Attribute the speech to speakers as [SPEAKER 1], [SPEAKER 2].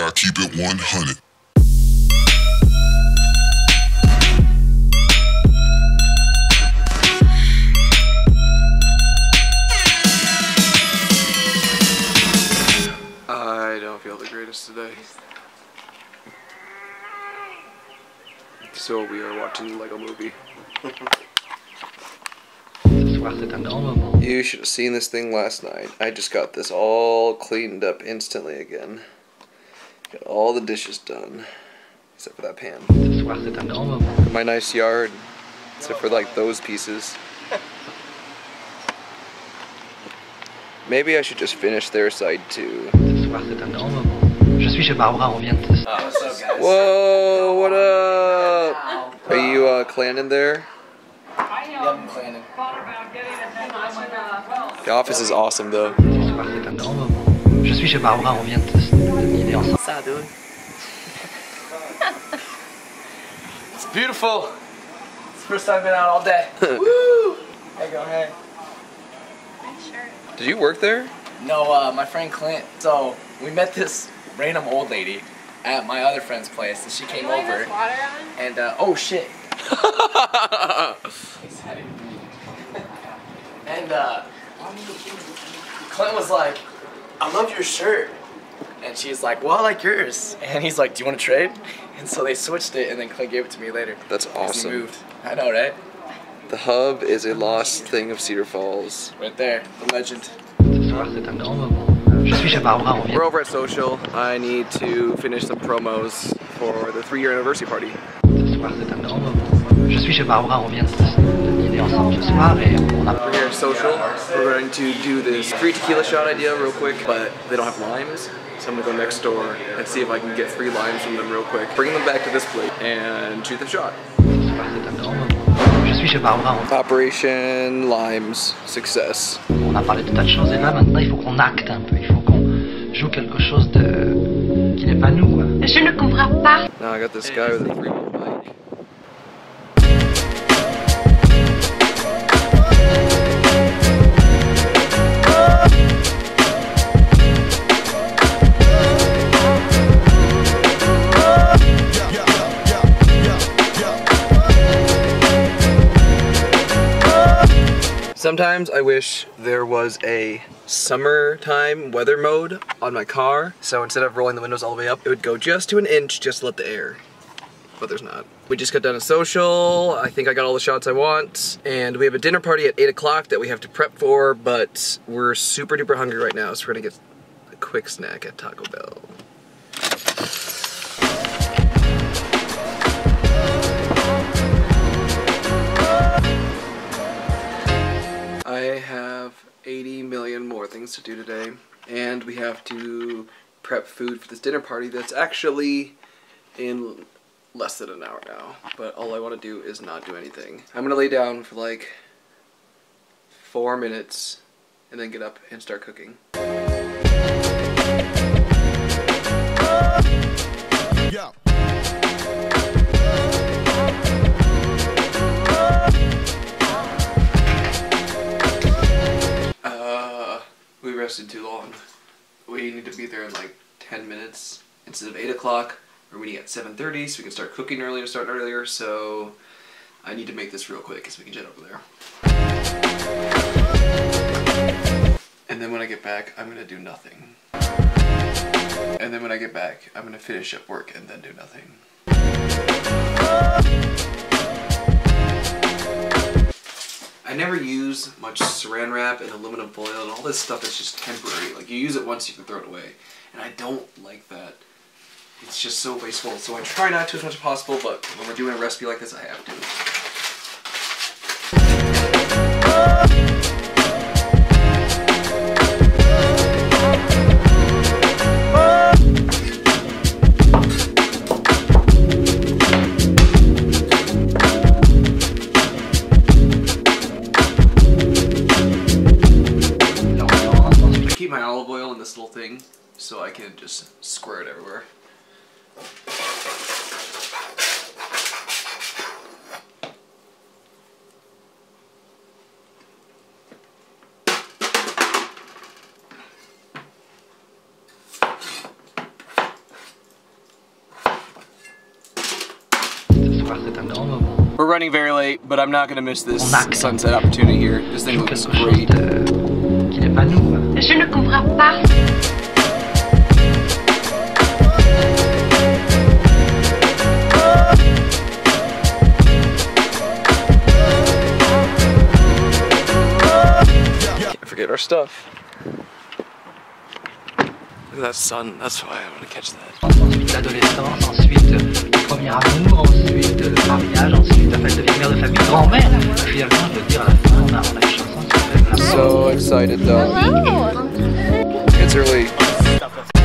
[SPEAKER 1] Yeah, I keep it 100.
[SPEAKER 2] I don't feel the greatest today. So we are watching Lego Movie.
[SPEAKER 3] Ce soir, c'est un grand moment.
[SPEAKER 2] You should have seen this thing last night. I just got this all cleaned up instantly again. Got all the dishes done. Except for that pan. My nice yard. Except for like those pieces. Maybe I should just finish their side too. Whoa, what up? Are you uh, clanning there? The office is awesome though.
[SPEAKER 3] Je suis chez Barbara, on vient dîner ensemble.
[SPEAKER 4] What's dude? it's beautiful. It's the first time I've been out all day. Woo! There you go, hey.
[SPEAKER 2] Did you work there?
[SPEAKER 4] No, uh, my friend Clint. So we met this random old lady at my other friend's place, and she came over. And uh, oh shit. and uh, Clint was like, "I love your shirt," and she's like, "Well, I like yours." And he's like, "Do you want to trade?" And so they switched it, and then Clint gave it to me later.
[SPEAKER 2] That's
[SPEAKER 4] 'cause He
[SPEAKER 2] awesome.
[SPEAKER 4] moved. I know, right?
[SPEAKER 2] The hub is a lost thing of Cedar Falls.
[SPEAKER 4] Right there, the legend.
[SPEAKER 3] Ce soir, c'est un grand moment. Je suis chez Barbara, on vient
[SPEAKER 2] We're over at Social. I need to finish some promos for the three year anniversary party.
[SPEAKER 3] Ce soir, c'est un grand moment. Je suis chez Barbara, on vient de de dîner ensemble ce soir et on a...
[SPEAKER 2] We're here at Social. We're going to do this free tequila shot idea real quick, but they don't have limes. So I'm gonna go next door and see if I can get three limes from them real quick. Bring them back to this plate and shoot the shot.
[SPEAKER 3] Ce soir, c'est un grand moment. Je suis chez Barbara, on...
[SPEAKER 2] Operation Limes success.
[SPEAKER 3] on a parlé de tas de choses et là maintenant il faut qu'on acte un peu, il faut qu'on joue quelque chose de... qui n'est pas nous quoi.
[SPEAKER 5] Je ne comprends pas.
[SPEAKER 2] Now I got this guy with a three Sometimes I wish there was a summertime weather mode on my car, so instead of rolling the windows all the way up, it would go just to an inch, just let the air. But there's not. We just got done a social, I think I got all the shots I want, and we have a dinner party at 8 o'clock that we have to prep for, but we're super duper hungry right now, so we're gonna get a quick snack at Taco Bell. I have 80 million more things to do today, and we have to prep food for this dinner party that's actually in less than an hour now. But all I want to do is not do anything. I'm gonna lay down for like four minutes and then get up and start cooking. We need to be there in like 10 minutes instead of 8 o'clock. We're meeting at 7.30 so we can start cooking earlier, start earlier, so I need to make this real quick so we can jet over there. And then when I get back, I'm gonna do nothing. And then when I get back, I'm gonna finish up work and then do nothing. Never use much saran wrap and aluminum foil and all this stuff is just temporary. Like you use it once, you can throw it away. And I don't like that. It's just so wasteful. So I try not to as much as possible, but when we're doing a recipe like this, I have to. keep my olive oil in this little thing so I can just squirt it everywhere. We're running very late, but I'm not gonna miss this sunset opportunity here. This thing looks great.
[SPEAKER 3] De...
[SPEAKER 1] Je ne comprends pas.
[SPEAKER 2] Can't forget our stuff. Look at that sun. That's why I want to catch that.
[SPEAKER 3] Ensuite l'adolescence, ensuite le premier amour, ensuite le mariage, ensuite après devenir mère de famille, grand-mère. Finalement, je veux dire, à la fin, on a, on a
[SPEAKER 2] So excited though. It's early.